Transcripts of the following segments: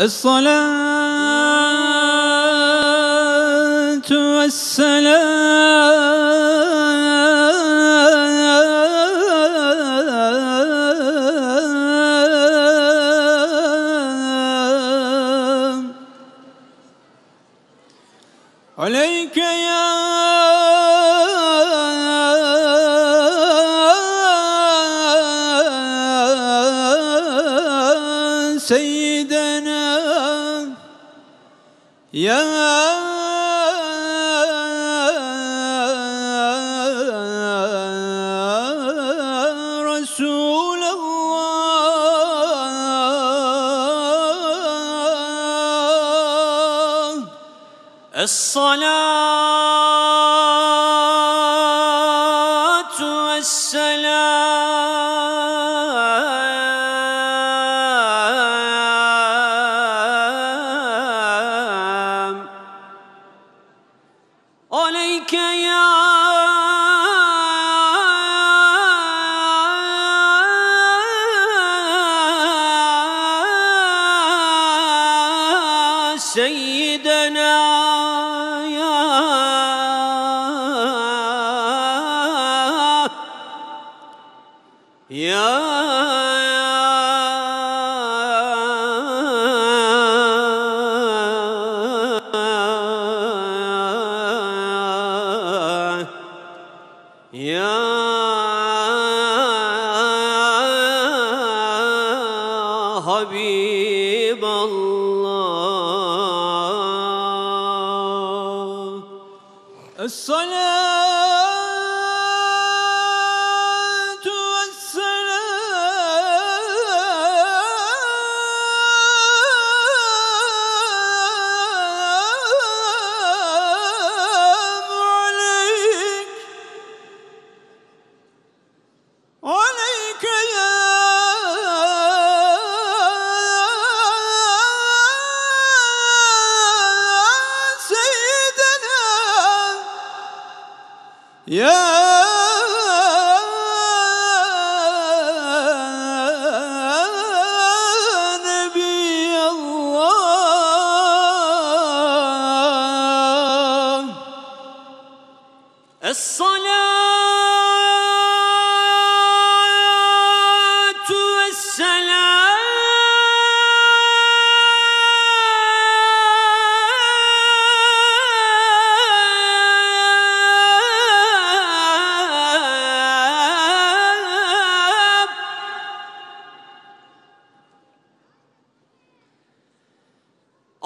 الصلاة والسلام. عليك يا سيدنا يا رسول الله. الصلاة عليك يا سيدنا يا يا يا حبيب الله الصلاة يا نبي الله الصلاة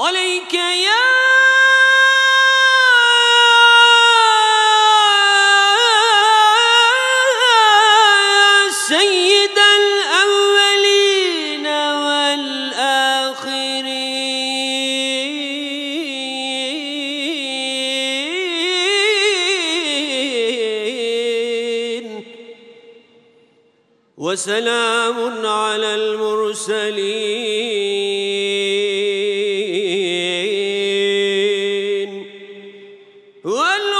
عليك يا سيد الأولين والآخرين. وسلام على المرسلين. Hello!